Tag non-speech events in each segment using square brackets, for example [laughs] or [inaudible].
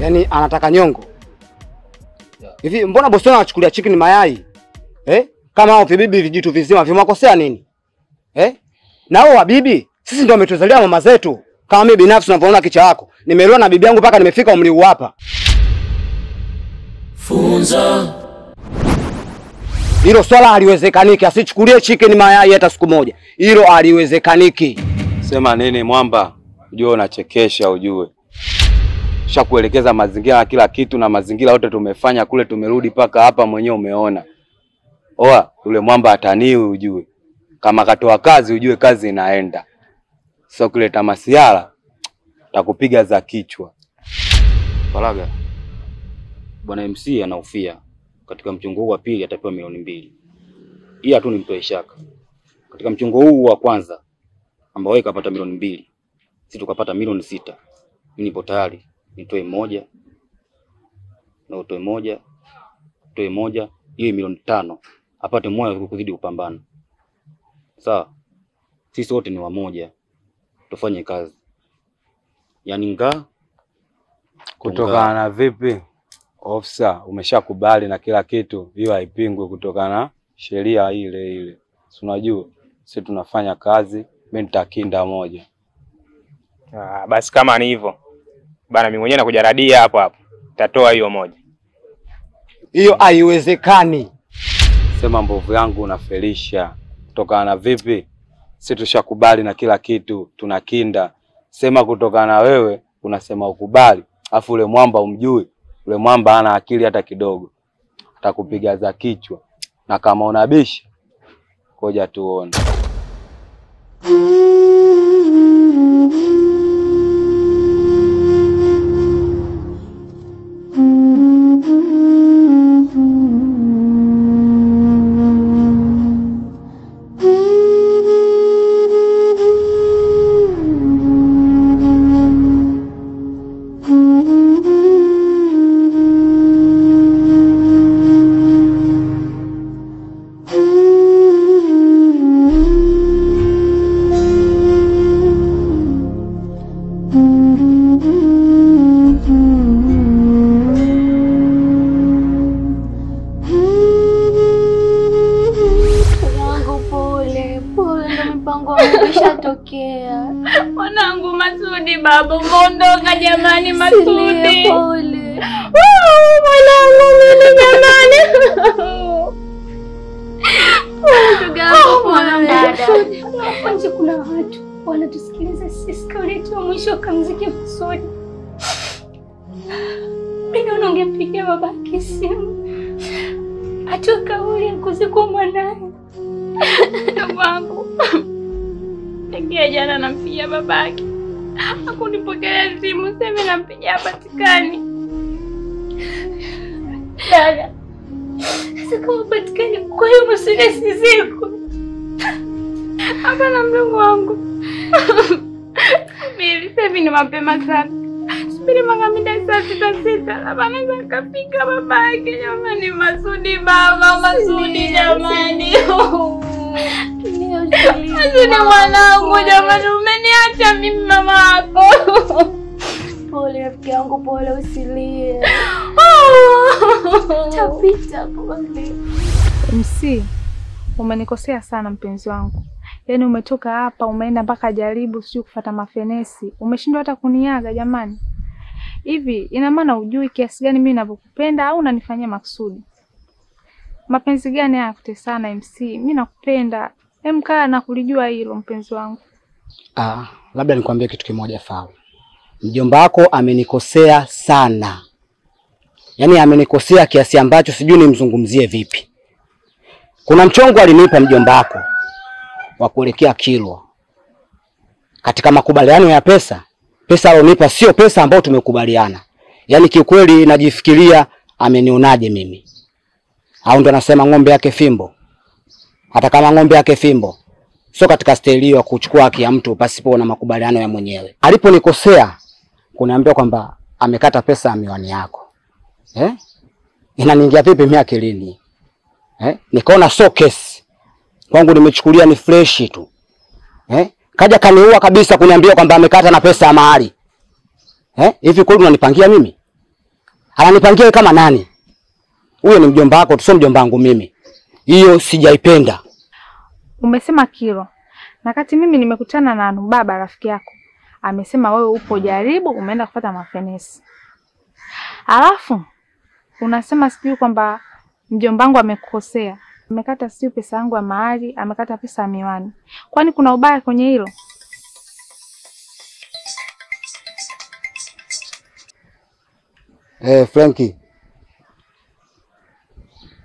Yaani anataka nyongo. Hivi mbona bosi wao anachukulia chicken mayai? Eh? Kama hao vibibi vijitu vizima vimwakosea nini? Eh? Na hao wabibi sisi ndio wametuzalia mama zetu. Kama mimi binafsi unavyoona kicha yako. nimelewa na bibi yangu mpaka nimefika umri huu hapa. Funza Hilo swala haliwezekaniki, asichukulie chicken mayai hata siku moja. Hilo haliwezekaniki. Sema nini mwamba? Ujue unachekesha ujue. Shakuelekeza mazingira kila kitu na mazingira yote tumefanya kule tumerudi paka hapa mwenyewe umeona. Oa, yule mwamba atanii, ujue. Kama katoa kazi ujue kazi inaenda. Sio kule masiara takupiga za kichwa. Faraga, bwana MC anaufia katika mchongo huu wa pili atapewa milioni mbili. Ila tu nimtoe shaka katika mchongo huu wa kwanza ambao wewe kapata milioni mbili, sisi tukapata milioni sita. Mimi nipo tayari nitoe moja na utoe moja, utoe moja, hiyo milioni tano apate moyo kuzidi kupambana. Sawa, sisi wote ni wamoja, tufanye kazi, yaani ngaa Kutokana na vipi? Ofisa, umeshakubali na kila kitu, hiyo haipingwi kutokana na sheria ile ile. Si unajua sisi tunafanya kazi, mimi nitakinda moja. Ah, basi kama ni hivyo bana, mimi mwenyewe nakuja radia hapo hapo, tatoa hiyo moja. Hiyo haiwezekani. Sema mbovu yangu unafelisha. Kutokana na vipi? Si tushakubali na kila kitu, tunakinda. Sema kutokana na wewe unasema ukubali, afu ule mwamba umjui. Ule mwamba hana akili hata kidogo, atakupiga za kichwa, na kama unabisha, ngoja tuone. Ishatokea. Mwanangu Masudi, baba umeondoka jamani, Masudi. Pole. Mwanangu mimi jamani. Hapa nje kuna watu wanatusikiliza sisi, kauli yetu ya mwisho wakamzike Masudi. Mimi naona ungempigia babake simu atoe kauli ya kuzikwa mwanaye. Wangu Tegea jana nampigia babake, hakunipokelea simu, seme nampigia hapatikani. Dada, sasa kama hapatikani, kwa hiyo siziku. Hapa Hapana, mdogo wangu subiri, sasa ni mapema sana, subiri mpaka mida saa sita sita, labda naweza nikafika babake. Jamani, Masudi baba, Masudi jamani. Masudi mwanangu, jamani, umeniacha mimi mama yako. Pole rafiki yangu, pole, usilie. Tapita pole. MC, umenikosea sana mpenzi wangu. Yaani umetoka hapa umeenda mpaka jaribu sijui kufata mafenesi, umeshindwa hata kuniaga jamani. Hivi ina maana ujui kiasi gani mimi ninavyokupenda au unanifanyia makusudi? Mapenzi gani haya kutesana MC? Mimi nakupenda. Hem, kaa na kulijua hilo mpenzi wangu. Ah, labda nikwambie kitu kimoja Fau. Mjomba wako amenikosea sana, yaani amenikosea kiasi ambacho sijui nimzungumzie vipi. Kuna mchongo alinipa mjomba wako wa kuelekea Kilwa katika makubaliano ya pesa. Pesa alonipa sio pesa ambayo tumekubaliana, yaani kiukweli najifikiria amenionaje mimi, au ndo anasema ng'ombe yake fimbo. Hata kama ng'ombe yake fimbo sio katika staili ya kuchukua haki ya mtu pasipo na makubaliano ya mwenyewe. Aliponikosea kuniambia kwamba amekata pesa ya miwani yako eh? Inaniingia vipi mimi akilini eh? Nikaona so kesi kwangu, nimechukulia ni fresh tu eh? Kaja kaniua kabisa kuniambia kwamba amekata na pesa ya mahali eh? Hivi kweli unanipangia mimi Ananipangia kama nani? Huyo ni mjomba wako tu, sio mjomba wangu mimi. Hiyo sijaipenda. Umesema kilo, na kati mimi nimekutana na Anubaba rafiki yako, amesema wewe upo jaribu, umeenda kupata mafenesi, alafu unasema sijui kwamba mjomba wangu amekukosea, amekata sijui pesa yangu ya mahari, amekata pesa ya miwani. Kwani kuna ubaya kwenye hilo? Eh, Franki.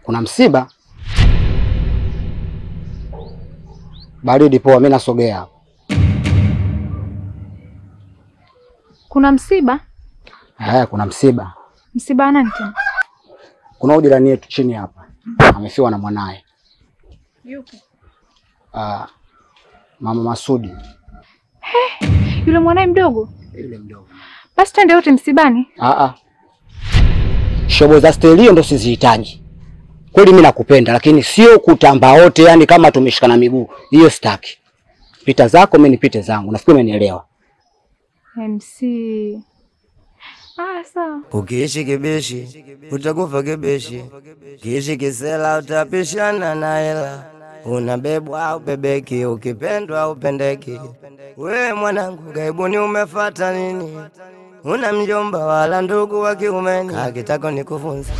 Kuna msiba? Baridi poa, mimi nasogea hapo. Kuna msiba? Eh, kuna msiba. Msiba nani tena? Kuna huyu jirani yetu chini hapa. Amefiwa na mwanaye. Yupi? Ah, Mama Masudi. He, Yule mwanaye mdogo? Yule mdogo. Basi twende wote msibani. Ah ah. Shobo za stelio ndo sizihitaji. Kweli mimi nakupenda lakini sio kutamba wote yani kama tumeshikana miguu. Hiyo sitaki. Pita zako mimi nipite zangu. Nafikiri umenielewa. MC. Ah, sawa. Ukiishi kibishi utakufa kibishi, kiishi kisela utapishana na hela. Unabebwa au bebeki, ukipendwa upendeki. pendeki. We mwanangu, gaibuni umefata nini? Una mjomba wala ndugu wa kiumeni, akitako nikufunza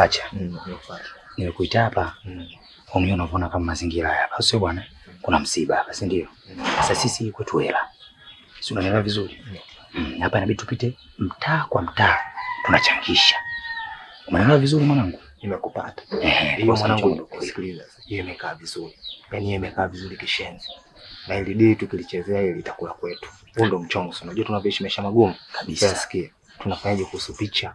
Mwanangu Abacha, nimekuita hapa umio, unavyoona kama mazingira hapa, sio bwana? Kuna msiba hapa, si ndio? Sasa sisi kwetu hela, si unanielewa vizuri? Mm, hapa inabidi tupite mtaa kwa mtaa, tunachangisha. Umeelewa vizuri mwanangu? Nimekupata. Hiyo mwanangu, nikusikiliza. sikiliza, hiyo imekaa vizuri, yani hiyo imekaa vizuri kishenzi, na ili dili tukilichezea ili litakula kwetu. Huo ndo mchongo, unajua tunavyoishi maisha magumu Kabisa. Sikia, tunafanyaje kuhusu picha?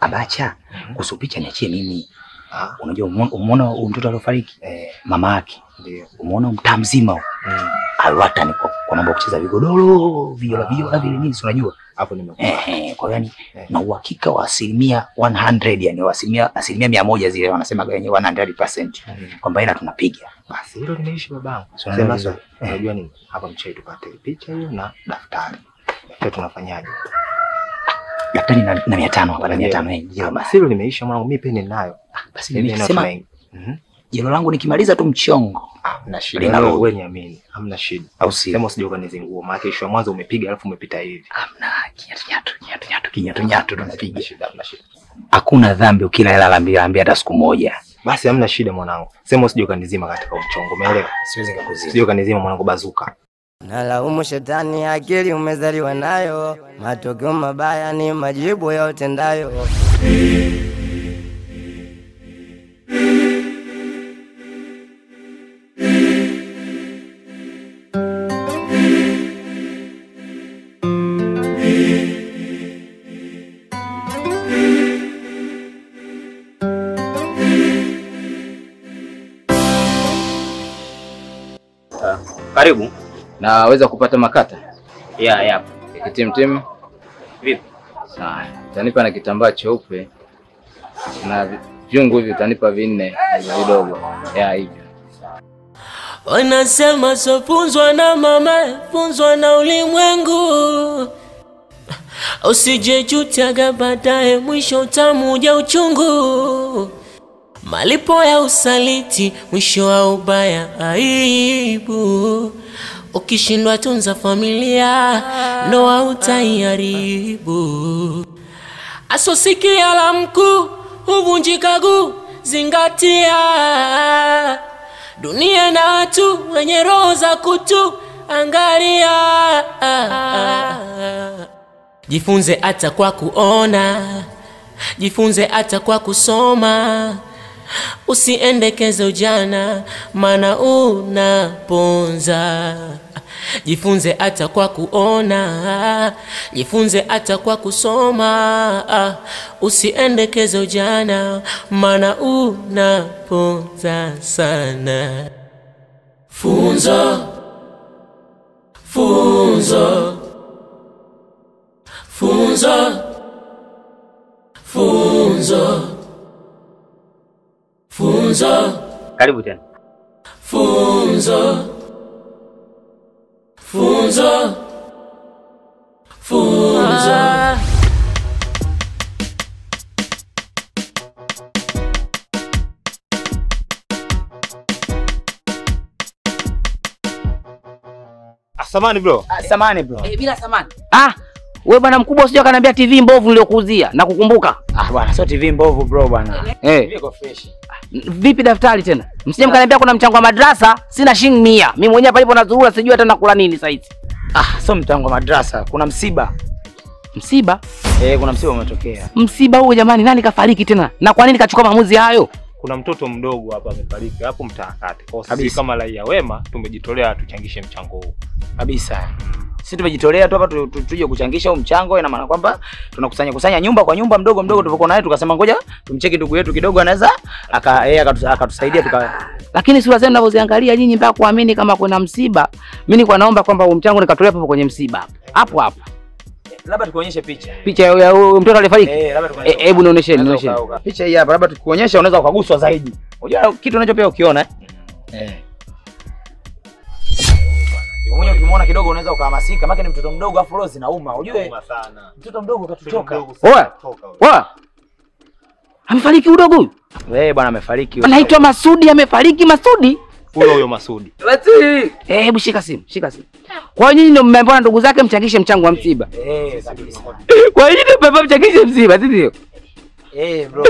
Abacha, kuhusu picha niachie mimi. Ah, Unajua umeona- huyu mtoto aliofariki eh, mama yake, ndio. umeona mtaa mzima huu Mm, aliwata ni kwa, kwa mambo ya kucheza vigodoro viola viola vile nini, si unajua Hapo nimekuwa eh, kwa hiyo yani Eh. na uhakika wa asilimia 100 yani wa asilimia asilimia mia moja zile wanasema wenye 100% Mm. kwamba ila tunapiga Basi hilo limeishi babangu. Sema sasa, unajua nini? Hapa mchai tupate picha hiyo na daftari. Daftari tunafanyaje? Daftari na, na mia tano hapa na mia tano eh, Ah, Basi hilo limeisha mwanangu, mimi peni nayo. basi nimesema mimi nayo nikisema tumaini. Mhm. jelo langu nikimaliza tu mchongo Ah, Wewe niamini, hamna shida. au si Sema usije ukanizingua, maana kesho mwanzo umepiga alafu umepita hivi. amna kinyatu nyatu nyatu nyatu kinyatu nyatu Hamna tunapiga shida, hamna shida. hakuna dhambi ukila hela lambi lambi hata siku moja Basi hamna shida mwanangu. Sema usije ukanizima katika mchongo, umeelewa? siwezi kukuzima Usije ukanizima mwanangu bazuka. Nalaumu shetani, ya akili umezaliwa nayo, matokeo mabaya ni majibu ya utendayo. Karibu. Naweza kupata makata? Ya, ya. Kitimtim. Vipi? Sawa. Utanipa na kitambaa cheupe na vyungu hivi utanipa vinne vidogo. Ya hivyo. Wanasema sofunzwa na mama, funzwa na ulimwengu. Usijejutaga baadaye, mwisho utamuja uchungu. Malipo ya usaliti, mwisho wa ubaya aibu. Ukishindwa tunza familia, ndoa utaiharibu. Asosikia la mkuu huvunjika guu, zingatia dunia na watu wenye roho za kutu, angalia. Jifunze hata kwa kuona, jifunze hata kwa kusoma. Usiendekeze ujana, mana unaponza. Jifunze hata kwa kuona, jifunze hata kwa kusoma. Usiendekeze ujana, maana unaponza sana. Funzo, funzo, funzo, funzo, funzo, Karibu tena. funzo, funzo, funzo. Samani bro. Samani bro. Eh, bila samani. Ah, wewe bwana mkubwa usije kaniambia TV mbovu niliyokuuzia na kukumbuka. Ah bwana, sio TV mbovu bro bwana. Eh. Hey. Iko fresh. Vipi daftari tena? Msije mkaniambia kuna mchango wa madrasa, sina shilingi mia. Mimi mwenyewe palipo nazurura sijui hata nakula nini sasa hizi. Ah, sio mchango wa madrasa, kuna msiba. Msiba? Eh, kuna msiba umetokea. Msiba huo jamani, nani kafariki tena? Na kwa nini kachukua maamuzi hayo? Kuna mtoto mdogo hapa amefariki hapo mtaa kati. Kwa kama raia wema tumejitolea tuchangishe mchango huu. Kabisa. Sisi tumejitolea tu hapa tu- tu- tuje kuchangisha huu mchango, ina maana kwamba tunakusanya kusanya nyumba kwa nyumba mdogo mdogo tulipokuwa naye tukasema ngoja tumcheki ndugu yetu kidogo anaweza aka yeye akatusaidia tuka Lakini sura zenu mnavyoziangalia nyinyi mpaka kuamini kama kuna msiba. Mimi nilikuwa naomba kwamba huo mchango nikatolea hapo kwenye msiba hapo. Hapo labda tukuonyeshe picha. Picha ya huyo mtoto aliyefariki. Eh, labda tukuonyeshe. Eh, Hebu nionyesheni, nionyeshe. nionyesheni. uka- Picha hii hapa labda tukuonyesha unaweza ukaguswa zaidi. Unajua kitu unachopewa ukiona eh. Eh. Mwenye ukimwona kidogo unaweza ukahamasika, maana ni mtoto mdogo afu roho zinauma. Ujue mtoto mdogo utatutoka. Oa. Oa. Amefariki udogo huyu? Wewe bwana amefariki. Anaitwa Masudi, amefariki Masudi. Huyo huyo Masudi. [laughs] Masudi. Eh, hebu shika simu, shika simu. Kwa hiyo nyinyi ndio mmeambiwa ndugu zake mchangishe mchango wa msiba. Eh, kabisa. Kwa hiyo ndio mmeambiwa mchangishe msiba, si ndio? Eh, bro.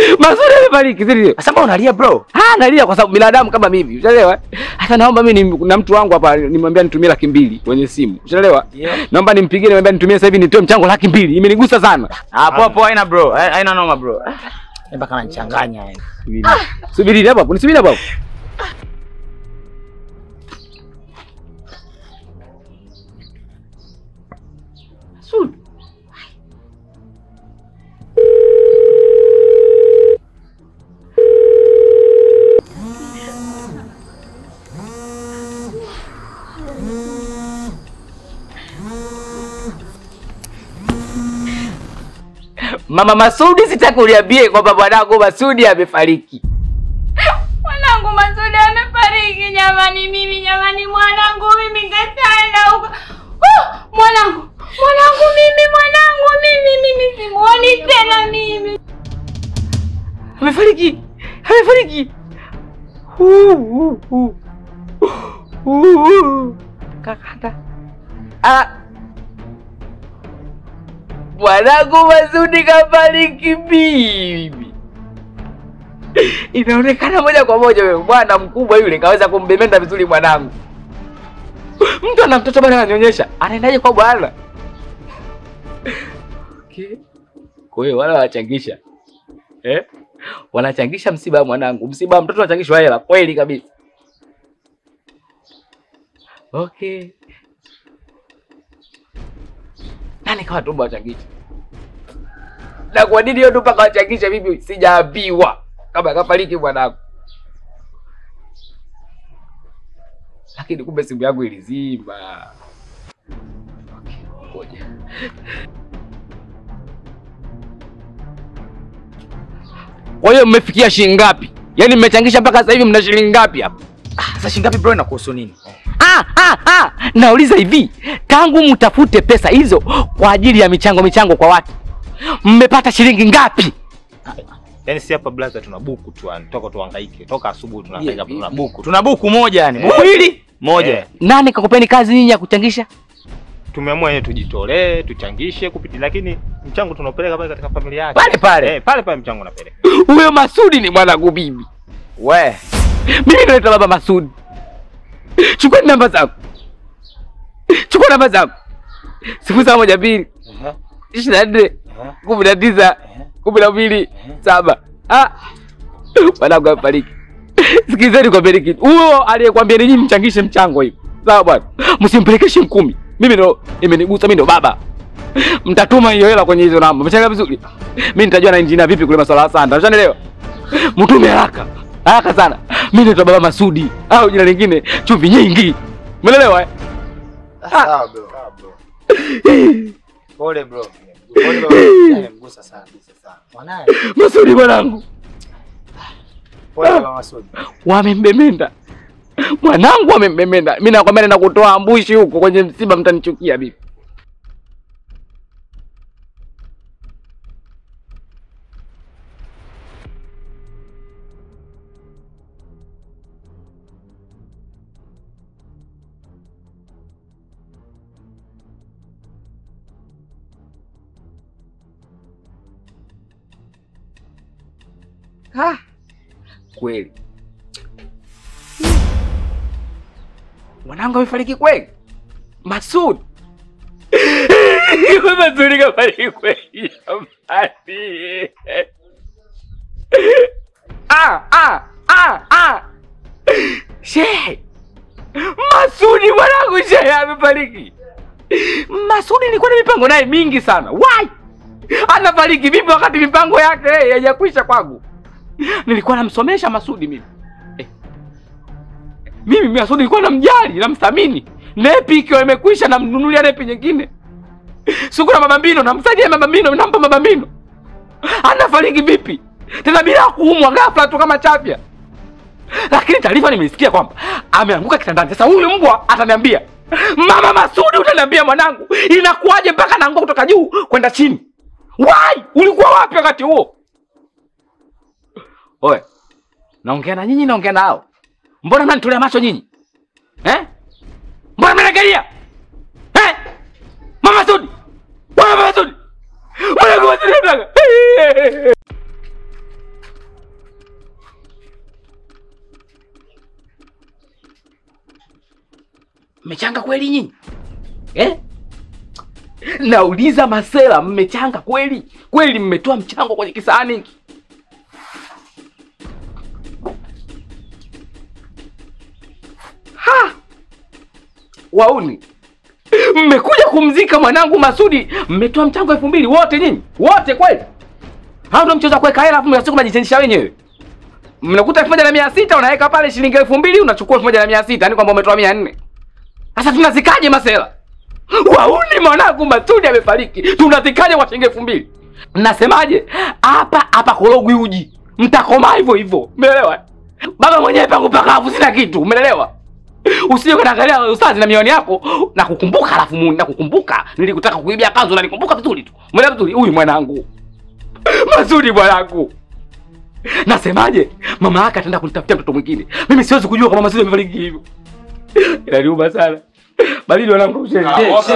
Amefariki, si? Sasa mbona unalia bro? Ah, nalia kwa sababu binadamu kama mimi, unaelewa? Sasa naomba mimi na mtu wangu hapa nimwambia nitumie laki mbili kwenye simu. Unaelewa? Yeah. Naomba nimpigie nimwambia nitumie sasa hivi nitoe mchango laki mbili. Imenigusa sana. Ah, poa poa haina bro. Ha- Haina noma bro. Ah, Mpaka ananichanganya yani. Subiri. Subiri hapo hapo, nisubiri hapo Mama Masudi, sitaki uniambie kwamba bwanangu Masudi amefariki. Bwanangu Masudi kafariki bibi. Inaonekana moja kwa moja wewe bwana mkubwa yule kaweza kumbemenda vizuri mwanangu. Mtu ana mtoto bado ananyonyesha, anaendaje kwa bwana? Okay. Kwa hiyo wala wanachangisha eh? Wanachangisha msiba wa mwanangu, msiba wa mtoto anachangishwa hela kweli kabisa. Okay. Nani kawa tumbo wachangisha? Na kwa nini hiyo mpaka wachangisha mimi sijaambiwa kama kafariki mwanangu? lakini kumbe simu yangu ilizima. Okay. Kwa hiyo mmefikia shilingi ngapi? Yaani mmechangisha mpaka sasa hivi mna shilingi ngapi hapa? Sasa shilingi ngapi bro inakuhusu nini? Ah, ah, ah. Nauliza hivi, tangu mtafute pesa hizo kwa ajili ya michango michango kwa watu, mmepata shilingi ngapi? Yaani si hapa blaza tuna buku tu yani. Toka tuhangaike. Toka asubuhi tunahangaika Yeah, tuna buku. Tuna buku moja yani. Buku hili moja. Nani kakupeni kazi nyinyi ya kuchangisha? Tumeamua yeye tujitolee, tuchangishe kupiti, lakini mchango tunaopeleka pale katika familia yake. Pale pale. Eh, pale pale mchango unapeleka. [gasps] Huyo Masudi ni mwanangu bibi We. Mimi ndo naitwa baba Masudi. Chukua namba zangu. Chukua namba zangu. Sifuri saba moja mbili ishirini na nne kumi na tisa kumi na mbili saba. Ah, mwanangu amefariki. Sikilizeni kwambeni kitu. Huyo aliyekwambia ninyi mchangishe mchango hivi. Sawa bwana. msimpelekeshe kumi. Mimi ndo imenigusa, mimi ndo baba. Mtatuma hiyo hela kwenye hizo namba. mchanga vizuri? Mimi nitajua na injinia vipi kule masuala ya sanda. Unanielewa? Mtume haraka. Haraka sana. Mimi naitwa baba Masudi au jina lingine chumvi nyingi. Umeelewa? eh? Sawa bro. Sawa bro. Pole bro. Mwanae. Masudi mwanangu. Masudi. Wamembemenda. Mwanangu wamembemenda. Mimi nakwambia na kutoa ambushi huko kwenye msiba mtanichukia bibi. Ah, kweli mwanangu amefariki kweli? Masud Masudi kafariki kweli jamani. Ah, ah, ah, ah. Shehe Masudi mwanangu, shehe amefariki. Masudi nilikuwa na mipango naye mingi sana. Why? Anafariki vipi wakati mipango yake haijakwisha kwangu? [laughs] Nilikuwa namsomesha Masudi mimi. Eh. Mimi Masudi nilikuwa namjali, namthamini. Nepi ikiwa imekwisha namnunulia nepi nyingine. [laughs] Siku na mabambino namsaidia mabambino, nampa mabambino. [laughs] Anafariki vipi? Tena bila kuumwa ghafla tu kama chafya. Lakini taarifa nimesikia kwamba ameanguka kitandani. Sasa huyu mbwa ataniambia, "Mama Masudi utaniambia mwanangu, inakuwaje mpaka naanguka kutoka juu kwenda chini?" Why? Ulikuwa wapi wakati huo? Oe, naongea na nyinyi, naongea na hao. Mbona mnanitolea macho nyinyi eh? Mbona mnaangalia eh? Mama Sudi, Mama Sudi, mmechanga kweli nyinyi eh? Nauliza masela, mmechanga kweli kweli? Mmetoa mchango kwenye kisahani hiki? Ha! Wauni, mmekuja kumzika mwanangu Masudi, mmetoa mchango elfu mbili wote nyinyi wote kweli? Hao ndio mchezo wa kuweka hela afu mnasiku mnajichenjisha wenyewe. Mnakuta elfu moja na mia sita unaweka pale shilingi elfu mbili unachukua elfu moja na mia sita yani kwamba umetoa mia nne. Sasa tunazikaje masela? Wauni mwanangu Masudi amefariki, tunazikaje kwa shilingi elfu mbili? Mnasemaje? Hapa hapa korogwi uji, mtakoma hivyo hivyo, umeelewa? Baba mwenyewe pangu pakavu, sina kitu, umeelewa? Usije kanaangalia ustazi na mioni yako na kukumbuka, alafu muni na kukumbuka, nilikutaka kuibia kanzu na nikumbuka vizuri tu, umeelewa vizuri? Huyu mwanangu Mazuri mwanangu, nasemaje? Mama yake ataenda kunitafutia mtoto mwingine, mimi siwezi kujua kama Mazuri amefariki hivyo. Inaniuma sana. Baridi wanangu, she- she- she-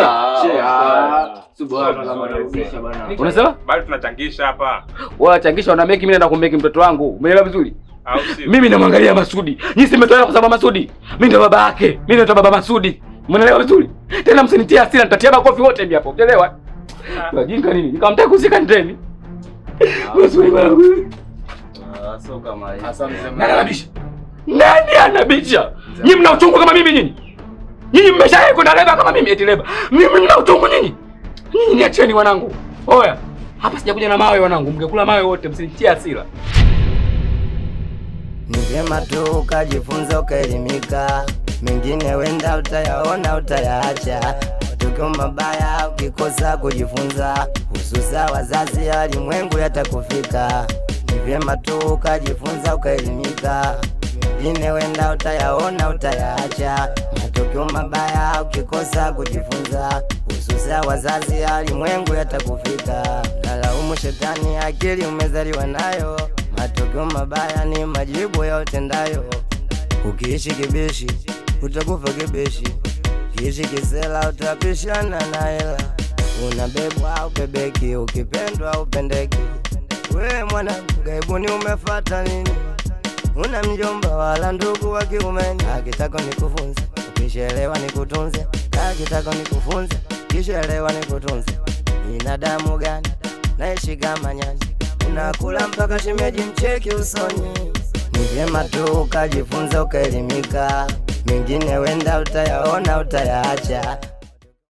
Unasema? Bado tunachangisha hapa. Wachangisha wana meki, mimi naenda kumeki mtoto wangu. Umeelewa vizuri? Mimi namwangalia Masudi. Nyinyi si mmetoa kwa sababu Masudi. Mimi ndo baba yake. Mimi ndo baba Masudi. Mnaelewa vizuri? Tena msinitie hasira, nitatia makofi wote mimi hapo. Umeelewa? Wajinga nini? Nikamtaka kuzika ndeni. Masudi wangu. Sio kama hivi. Nani anabisha? Nani anabisha? Nyinyi mna uchungu kama mimi nyinyi? Nyinyi mmeshaye kwenda leba kama mimi eti leba. Mimi mna uchungu nyinyi? Nyinyi niacheni wanangu. Oya. Hapa sijakuja na mawe wanangu. Mngekula mawe wote msinitie hasira. Vyema tu ukajifunza ukaelimika, mengine wenda utayaona utayaacha. Matokeo mabaya ukikosa kujifunza, hususa wazazi, ya alimwengu yatakufika. Ni vyema tu ukajifunza ukaelimika, mengine wenda utayaona utayaacha. Matokeo mabaya ukikosa kujifunza, hususa wazazi, alimwengu yatakufika. Nalaumu shetani, akili umezaliwa nayo, matokeo mabaya ni majibu ya utendayo. Ukiishi kibishi utakufa kibishi, kiishi kisela utapishana na hela. Unabebwa ubebeki, ukipendwa upendeki. We mwanangu, gaibuni umefata nini? Una mjomba wala ndugu wa kiumeni, akitaka nikufunze, ukishelewa nikutunze, akitaka nikufunze, ukishelewa nikutunze. Binadamu gani naishi kama nyani, unakula mpaka shemeji mcheki usoni. Ni vyema tu ukajifunza ukaelimika, mengine wenda utayaona utayaacha.